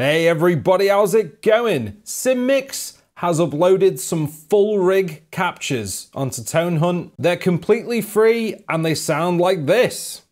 Hey everybody, how's it going? SinMix has uploaded some full rig captures onto Tone Hunt. They're completely free and they sound like this.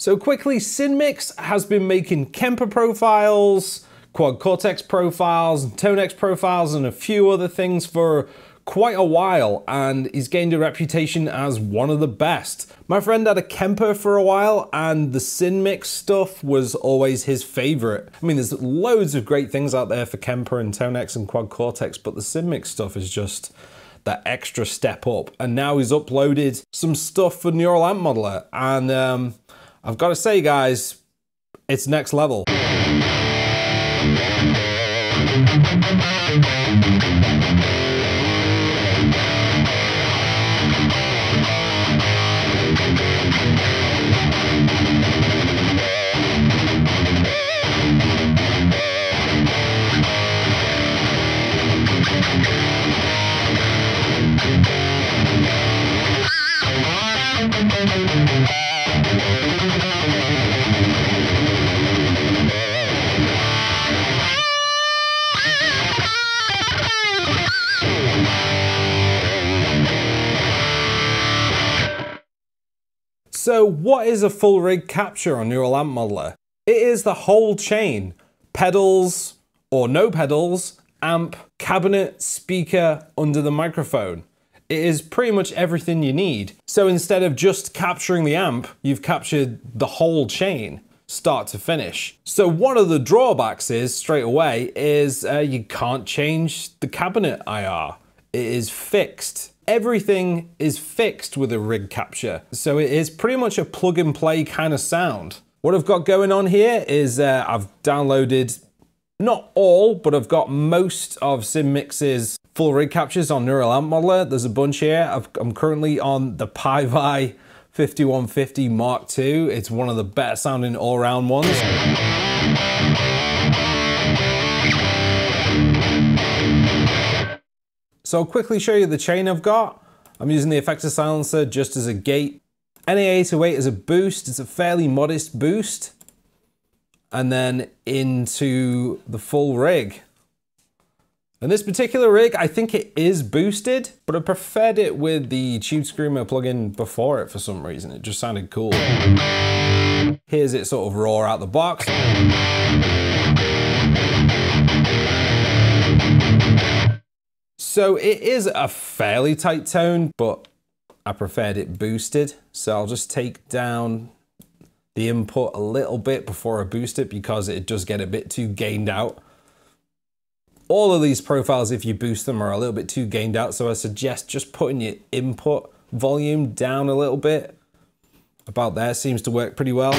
So quickly, SinMix has been making Kemper profiles, Quad Cortex profiles, Tonex profiles, and a few other things for quite a while, and he's gained a reputation as one of the best. My friend had a Kemper for a while, and the SinMix stuff was always his favorite. I mean, there's loads of great things out there for Kemper and Tonex and Quad Cortex, but the SinMix stuff is just that extra step up. And now he's uploaded some stuff for Neural Amp Modeler, and um, I've got to say, guys, it's next level. So what is a full rig capture on Neural Amp Modeler? It is the whole chain. Pedals or no pedals, amp, cabinet, speaker, under the microphone. It is pretty much everything you need. So instead of just capturing the amp, you've captured the whole chain start to finish. So one of the drawbacks is, straight away, is uh, you can't change the cabinet IR. It is fixed everything is fixed with a rig capture. So it is pretty much a plug and play kind of sound. What I've got going on here is uh, I've downloaded not all, but I've got most of SinMix's full rig captures on Neural Amp Modeler. There's a bunch here. i am currently on the Peavey 5150 Mark II. It's one of the better sounding all-round ones. So I'll quickly show you the chain I've got. I'm using the Effector Silencer just as a gate. NA808 is a boost, it's a fairly modest boost. And then into the full rig. And this particular rig, I think it is boosted, but I preferred it with the Tube Screamer plugin before it for some reason. It just sounded cool. Here's it sort of raw out the box. So it is a fairly tight tone, but I preferred it boosted. So I'll just take down the input a little bit before I boost it because it does get a bit too gained out. All of these profiles, if you boost them, are a little bit too gained out. So I suggest just putting your input volume down a little bit. About there seems to work pretty well.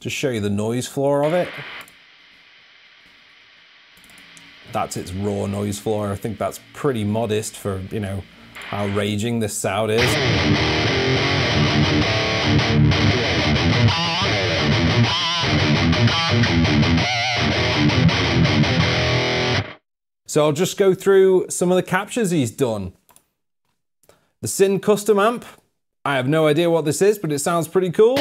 Just show you the noise floor of it that's its raw noise floor. I think that's pretty modest for, you know, how raging this sound is. So I'll just go through some of the captures he's done. The Sin Custom Amp. I have no idea what this is, but it sounds pretty cool.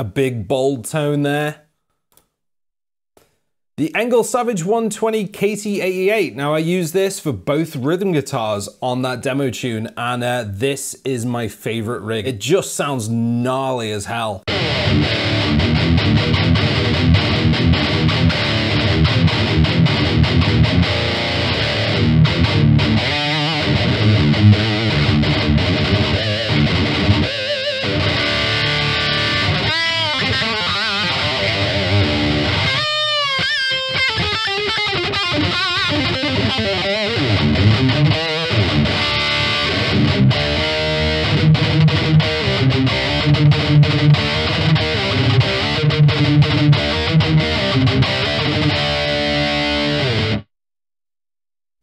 A big bold tone there. The Engl Savage 120 KT88. Now I use this for both rhythm guitars on that demo tune and uh, this is my favorite rig. It just sounds gnarly as hell.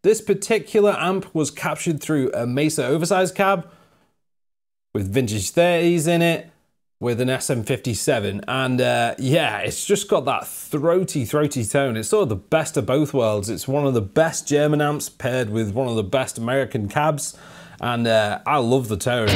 This particular amp was captured through a Mesa oversized cab with vintage 30s in it with an SM57 and uh, yeah it's just got that throaty throaty tone. It's sort of the best of both worlds. It's one of the best German amps paired with one of the best American cabs. And uh, I love the tone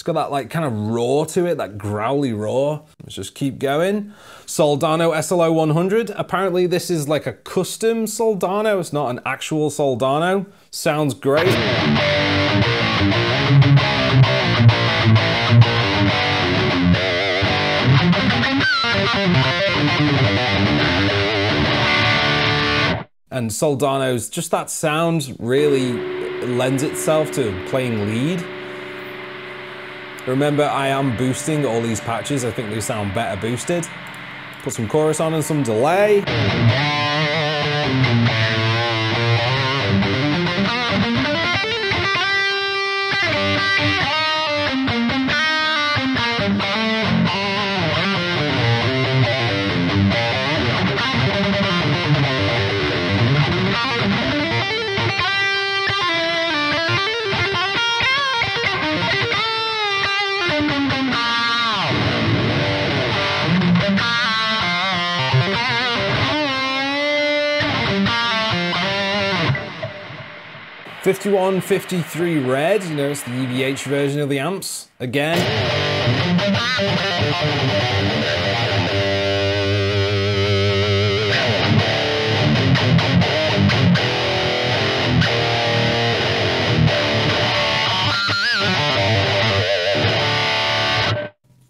It's got that like kind of roar to it, that growly roar. Let's just keep going. Soldano SLO 100. Apparently this is like a custom Soldano. It's not an actual Soldano. Sounds great. And Soldano's, just that sound really lends itself to playing lead. Remember, I am boosting all these patches. I think they sound better boosted. Put some chorus on and some delay. Fifty-one, fifty-three red, you know, it's the EVH version of the amps, again.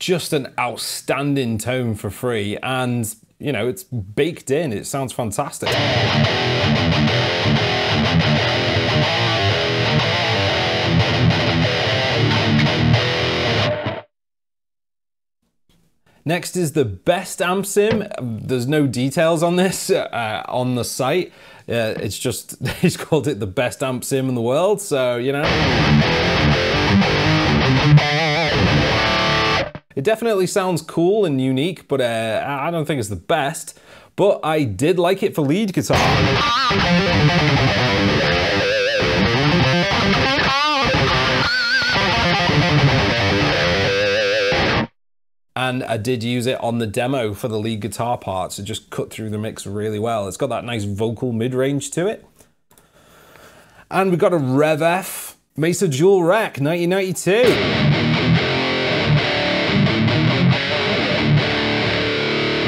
just an outstanding tone for free and you know it's baked in. It sounds fantastic Next is the best amp sim. There's no details on this uh, on the site. Uh, it's just, he's called it the best amp sim in the world. So, you know. It definitely sounds cool and unique, but uh, I don't think it's the best. But I did like it for lead guitar. And I did use it on the demo for the lead guitar parts. It just cut through the mix really well. It's got that nice vocal mid-range to it. And we've got a Rev F Mesa Dual Rec 1992.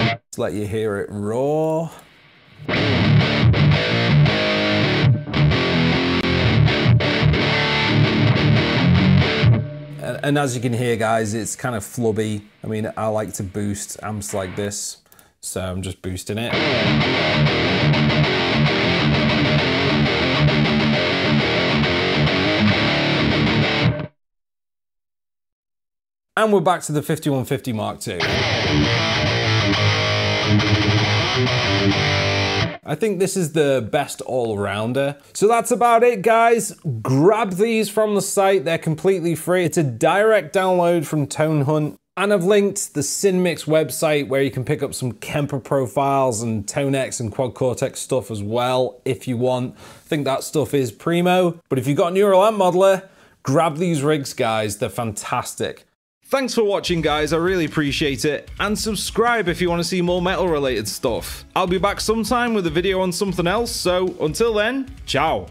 Let's let you hear it raw. And as you can hear guys, it's kind of flubby. I mean, I like to boost amps like this, so I'm just boosting it. And we're back to the 5150 Mark II. I think this is the best all-rounder. So that's about it, guys. Grab these from the site. They're completely free. It's a direct download from Tone Hunt. And I've linked the SinMix website where you can pick up some Kemper profiles and Tonex and Quad Cortex stuff as well if you want. I think that stuff is primo. But if you've got a Neural Amp Modeler, grab these rigs, guys. They're fantastic. Thanks for watching guys, I really appreciate it, and subscribe if you want to see more metal related stuff. I'll be back sometime with a video on something else, so until then, ciao!